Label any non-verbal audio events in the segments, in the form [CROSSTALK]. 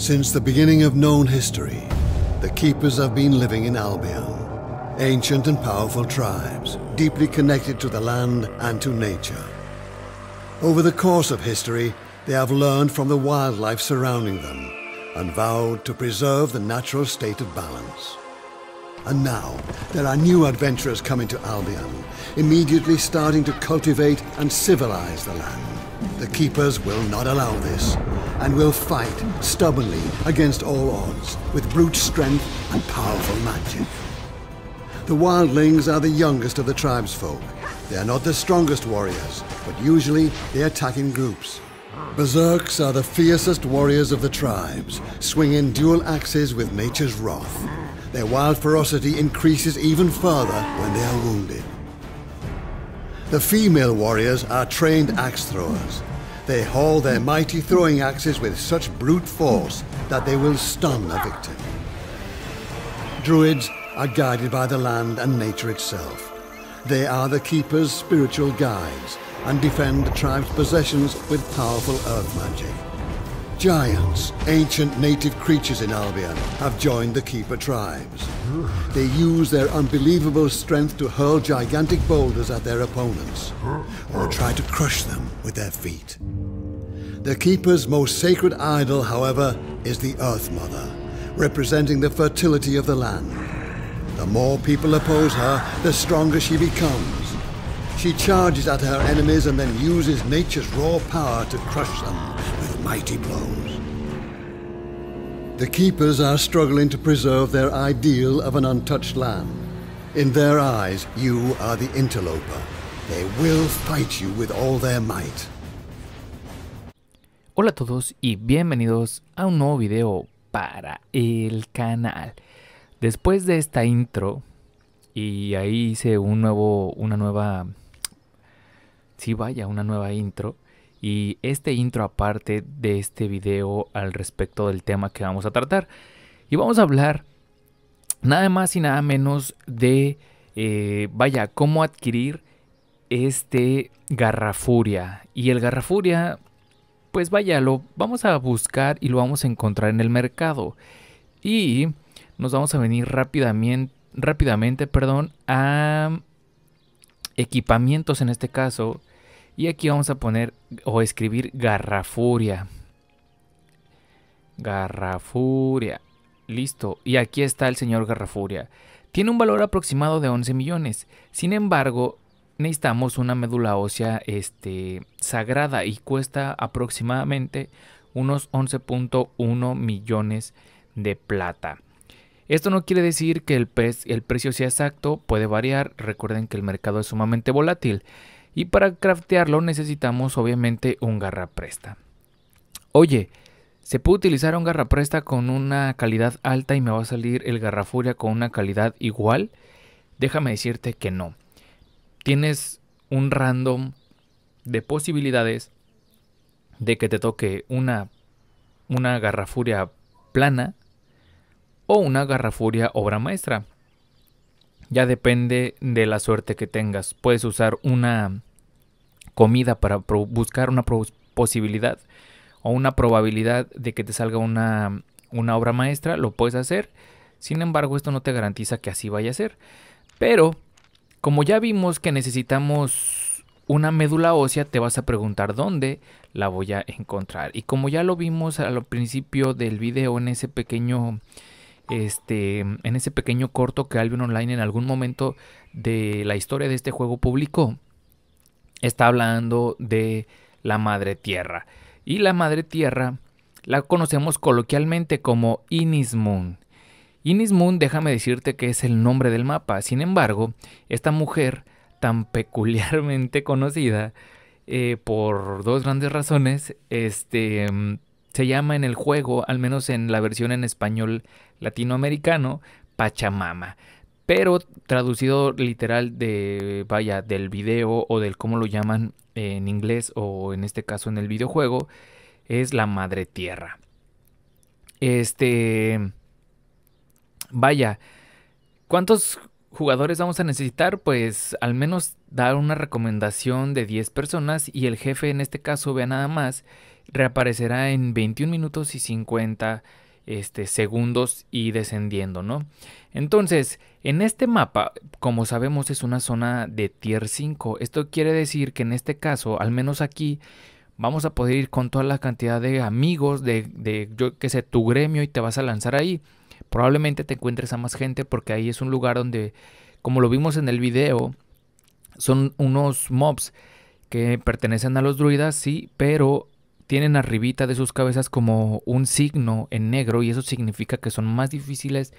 Since the beginning of known history, the Keepers have been living in Albion. Ancient and powerful tribes, deeply connected to the land and to nature. Over the course of history, they have learned from the wildlife surrounding them and vowed to preserve the natural state of balance. And now, there are new adventurers coming to Albion, immediately starting to cultivate and civilize the land. The Keepers will not allow this, and will fight stubbornly against all odds with brute strength and powerful magic. The Wildlings are the youngest of the tribesfolk. They are not the strongest warriors, but usually they attack in groups. Berserks are the fiercest warriors of the tribes, swinging dual axes with nature's wrath. Their wild ferocity increases even further when they are wounded. The female warriors are trained axe throwers. They haul their mighty throwing axes with such brute force that they will stun a victim. Druids are guided by the land and nature itself. They are the keeper's spiritual guides and defend the tribe's possessions with powerful earth magic. Giants, ancient native creatures in Albion, have joined the Keeper tribes. They use their unbelievable strength to hurl gigantic boulders at their opponents, or try to crush them with their feet. The Keeper's most sacred idol, however, is the Earth Mother, representing the fertility of the land. The more people oppose her, the stronger she becomes. She charges at her enemies and then uses nature's raw power to crush them with mighty blows. The Keepers are struggling to preserve their ideal of an untouched land. In their eyes, you are the interloper. They will fight you with all their might. Hola a todos y bienvenidos a un nuevo video para el canal. Después de esta intro, y ahí hice un nuevo, una nueva, sí vaya, una nueva intro. Y este intro aparte de este video al respecto del tema que vamos a tratar. Y vamos a hablar nada más y nada menos de, eh, vaya, cómo adquirir este Garrafuria. Y el Garrafuria pues vaya, lo vamos a buscar y lo vamos a encontrar en el mercado. Y nos vamos a venir rápidamente, rápidamente perdón, a equipamientos en este caso. Y aquí vamos a poner o escribir Garrafuria. Garrafuria. Listo. Y aquí está el señor Garrafuria. Tiene un valor aproximado de 11 millones. Sin embargo, necesitamos una médula ósea este, sagrada y cuesta aproximadamente unos 11.1 millones de plata. Esto no quiere decir que el, el, precio sea exacto, puede variar, recuerden que el mercado es sumamente volátil y para craftearlo necesitamos obviamente un garra presta. Oye, ¿se puede utilizar un garra presta con una calidad alta y me va a salir el garrafuria con una calidad igual? Déjame decirte que no tienes un random de posibilidades de que te toque una, una garrafuria plana o una garrafuria obra maestra. Ya depende de la suerte que tengas. Puedes usar una comida para buscar una posibilidad o una probabilidad de que te salga una, una obra maestra. Lo puedes hacer. Sin embargo, esto no te garantiza que así vaya a ser. Pero como ya vimos que necesitamos una médula ósea, te vas a preguntar dónde la voy a encontrar. Y como ya lo vimos al principio del video en ese pequeño este en ese pequeño corto que Albion Online en algún momento de la historia de este juego publicó, está hablando de la madre tierra. Y la madre tierra la conocemos coloquialmente como Inismoon. Inis Moon, déjame decirte que es el nombre del mapa. Sin embargo, esta mujer tan peculiarmente conocida eh, por dos grandes razones, este, se llama en el juego, al menos en la versión en español latinoamericano, Pachamama. pero traducido literal de, vaya, del video o del cómo lo llaman en inglés o en este caso en el videojuego, es la madre tierra. Este, vaya, ¿cuántos jugadores vamos a necesitar? Pues al menos dar una recomendación de 10 personas y el jefe en este caso, vea nada más, reaparecerá en 21 minutos y 50 este, segundos y descendiendo, ¿no? Entonces, en este mapa, como sabemos, es una zona de tier 5. Esto quiere decir que en este caso, al menos aquí, vamos a poder ir con toda la cantidad de amigos, de, de yo que sé, tu gremio y te vas a lanzar ahí. Probablemente te encuentres a más gente porque ahí es un lugar donde, como lo vimos en el video, son unos mobs que pertenecen a los druidas, sí, pero tienen arribita de sus cabezas como un signo en negro y eso significa que son más difíciles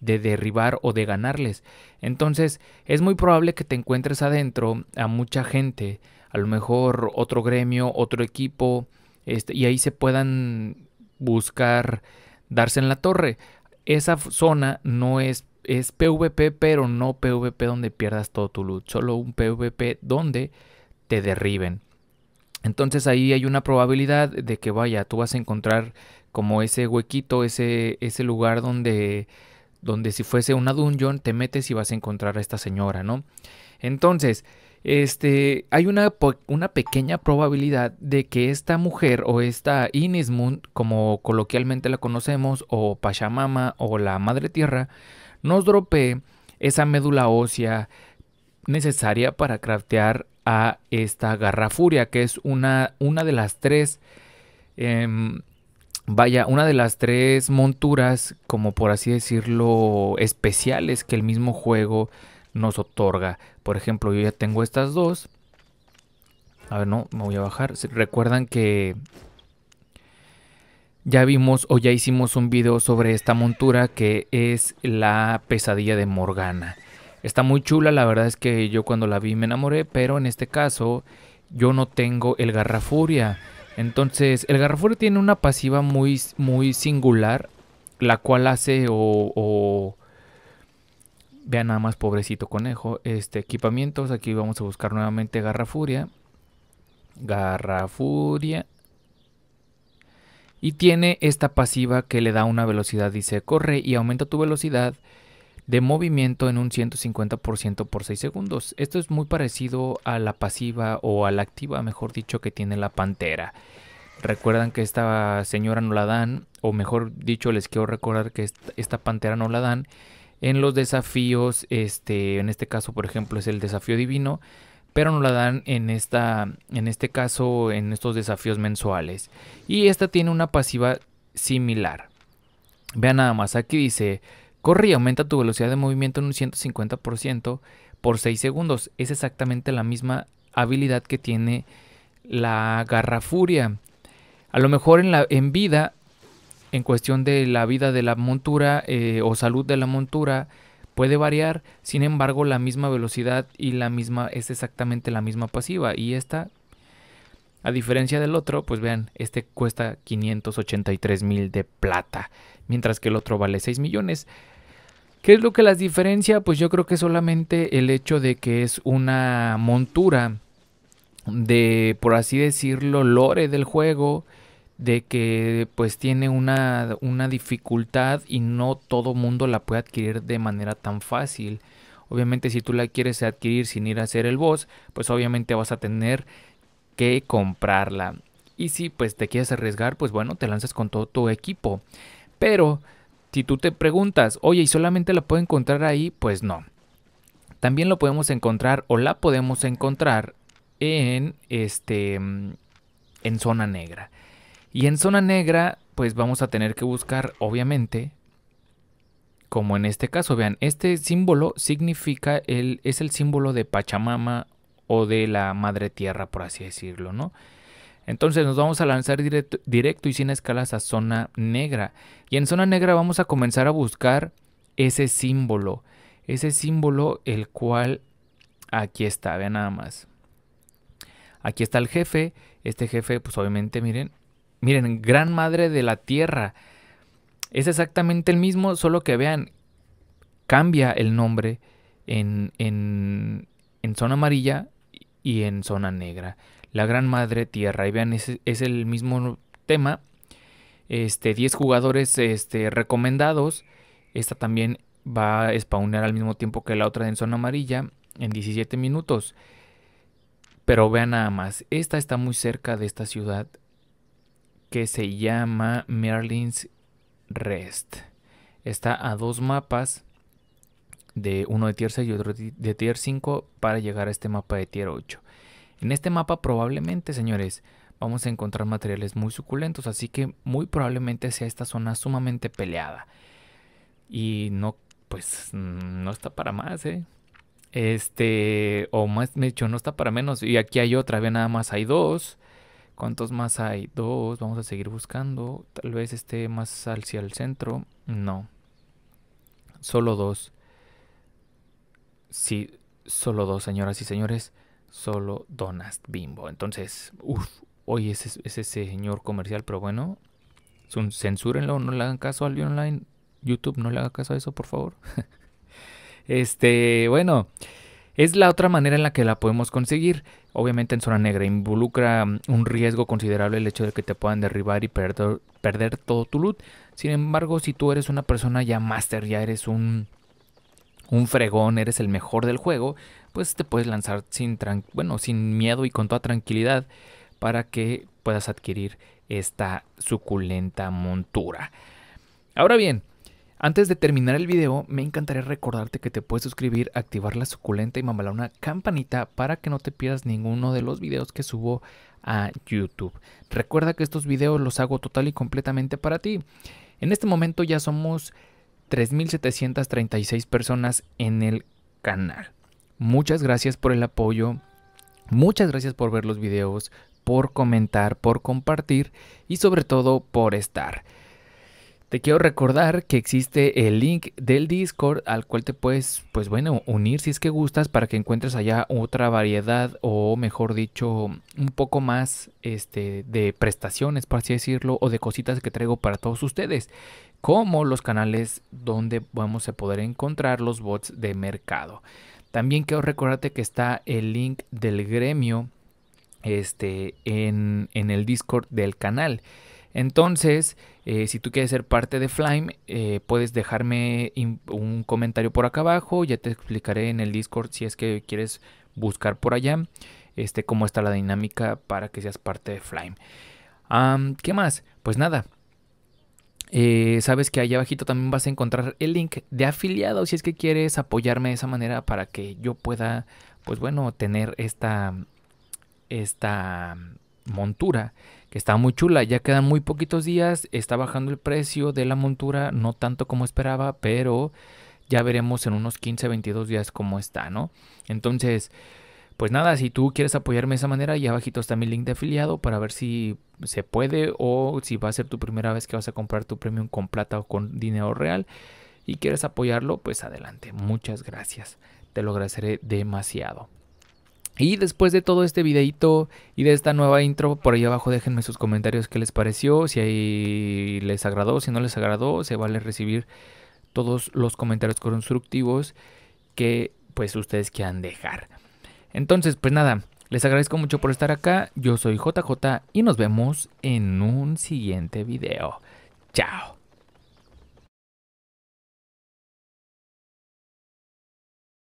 de derribar o de ganarles. Entonces es muy probable que te encuentres adentro a mucha gente, a lo mejor otro gremio, otro equipo, este, y ahí se puedan buscar darse en la torre. Esa zona no es, es PvP, pero no PvP donde pierdas todo tu loot, solo un PvP donde te derriben. Entonces ahí hay una probabilidad de que vaya, tú vas a encontrar como ese huequito, ese, ese lugar donde, donde si fuese una dungeon te metes y vas a encontrar a esta señora, ¿no? Entonces, este, hay una, una pequeña probabilidad de que esta mujer o esta Inismun, como coloquialmente la conocemos, o Pachamama o la Madre Tierra, nos dropee esa médula ósea necesaria para craftear a esta Garra Furia, que es una, una de las tres, em, vaya, una de las tres monturas, como por así decirlo, especiales que el mismo juego nos otorga. Por ejemplo, yo ya tengo estas dos. A ver, no, me voy a bajar. Recuerdan que ya vimos o ya hicimos un video sobre esta montura que es la pesadilla de Morgana. Está muy chula, la verdad es que yo cuando la vi me enamoré, pero en este caso yo no tengo el Garrafuria. Entonces, el Garrafuria tiene una pasiva muy, muy singular, la cual hace o, Vean nada más, pobrecito conejo. Este, equipamientos, aquí vamos a buscar nuevamente Garrafuria. Garrafuria. Y tiene esta pasiva que le da una velocidad, dice, corre y aumenta tu velocidad de movimiento en un 150% por 6 segundos. Esto es muy parecido a la pasiva o a la activa, mejor dicho, que tiene la pantera. Recuerdan que esta señora no la dan, o mejor dicho, les quiero recordar que esta, pantera no la dan en los desafíos, este, en este caso, por ejemplo, es el desafío divino, pero no la dan en esta, en este caso, en estos desafíos mensuales. Y esta tiene una pasiva similar. Vean nada más, aquí dice Corre y aumenta tu velocidad de movimiento en un 150% por 6 segundos. Es exactamente la misma habilidad que tiene la garra furia. A lo mejor en, la, vida, en cuestión de la vida de la montura eh, o salud de la montura, puede variar. Sin embargo, la misma velocidad y la misma es exactamente la misma pasiva. Y esta, a diferencia del otro, pues vean, este cuesta 583 mil de plata, mientras que el otro vale 6 millones. ¿Qué es lo que las diferencia? Pues yo creo que solamente el hecho de que es una montura de, por así decirlo, lore del juego, de que pues tiene una, una dificultad y no todo mundo la puede adquirir de manera tan fácil. Obviamente si tú la quieres adquirir sin ir a hacer el boss, pues obviamente vas a tener que comprarla. Y si pues te quieres arriesgar, pues bueno, te lanzas con todo tu equipo. Pero si tú te preguntas, oye, ¿y solamente la puedo encontrar ahí? Pues no. También lo podemos encontrar o la podemos encontrar en este en zona negra. Y en zona negra, pues vamos a tener que buscar, obviamente, como en este caso, vean, este símbolo significa el es el símbolo de Pachamama o de la Madre Tierra, por así decirlo, ¿no? Entonces nos vamos a lanzar directo, y sin escalas a zona negra. Y en zona negra vamos a comenzar a buscar ese símbolo. Ese símbolo el cual aquí está, vean nada más. Aquí está el jefe. Este jefe pues obviamente miren. Miren, gran madre de la tierra. Es exactamente el mismo, solo que vean. cambia el nombre en, en, en zona amarilla y en zona negra. La Gran Madre Tierra. Y vean, es, es el mismo tema. Este, 10 jugadores este, recomendados. Esta también va a spawnear al mismo tiempo que la otra en zona amarilla en 17 minutos. Pero vean nada más, esta está muy cerca de esta ciudad que se llama Merlin's Rest. Está a dos mapas de uno de tier 6 y otro de tier 5 para llegar a este mapa de tier 8. En este mapa probablemente, señores, vamos a encontrar materiales muy suculentos, así que muy probablemente sea esta zona sumamente peleada. Y no, pues, no está para más, ¿eh? Este, o más, de hecho, no está para menos. Y aquí hay otra, ve nada más hay dos. ¿Cuántos más hay? Dos. Vamos a seguir buscando. Tal vez esté más hacia el centro. No. Solo dos. Sí, solo dos, señoras y señores. Solo Donast Bimbo. Entonces, uff, hoy es, ese señor comercial, pero bueno. Censúrenlo, no le hagan caso al online. YouTube, no le haga caso a eso, por favor. [LAUGHS] Este, bueno, es la otra manera en la que la podemos conseguir. Obviamente en zona negra involucra mm, un riesgo considerable el hecho de que te puedan derribar y perder, perder todo tu loot. Sin embargo, si tú eres una persona ya master, ya eres un, un fregón, eres el mejor del juego, pues te puedes lanzar sin, bueno, sin miedo y con toda tranquilidad para que puedas adquirir esta suculenta montura. Ahora bien, antes de terminar el video, me encantaría recordarte que te puedes suscribir, activar la suculenta y mamalona campanita para que no te pierdas ninguno de los videos que subo a YouTube. Recuerda que estos videos los hago total y completamente para ti. En este momento ya somos 3.736 personas en el canal. Muchas gracias por el apoyo. Muchas gracias por ver los videos, por comentar, por compartir y sobre todo por estar. Te quiero recordar que existe el link del Discord al cual te puedes, pues bueno, unir si es que gustas para que encuentres allá otra variedad o mejor dicho, un poco más este, de prestaciones, por así decirlo, o de cositas que traigo para todos ustedes, como los canales donde vamos a poder encontrar los bots de mercado. También quiero recordarte que está el link del gremio este, en, en el Discord del canal. Entonces, eh, si tú quieres ser parte de Flame, eh, puedes dejarme un comentario por acá abajo. Ya te explicaré en el Discord si es que quieres buscar por allá este, cómo está la dinámica para que seas parte de Flame. ¿Qué más? Pues nada. Eh, sabes que allá abajito también vas a encontrar el link de afiliado si es que quieres apoyarme de esa manera para que yo pueda, pues bueno, tener esta, esta montura que está muy chula. Ya quedan muy poquitos días, está bajando el precio de la montura, no tanto como esperaba, pero ya veremos en unos 15, 22 días cómo está, ¿no? Entonces, pues nada, si tú quieres apoyarme de esa manera, ya abajito está mi link de afiliado para ver si se puede o si va a ser tu primera vez que vas a comprar tu premium con plata o con dinero real y quieres apoyarlo, pues adelante. Muchas gracias. Te lo agradeceré demasiado. Y después de todo este videito y de esta nueva intro, por ahí abajo déjenme sus comentarios qué les pareció, si ahí les agradó, si no les agradó, se vale recibir todos los comentarios constructivos que pues ustedes quieran dejar. Entonces, pues nada, les agradezco mucho por estar acá, yo soy JJ y nos vemos en un siguiente video. Chao.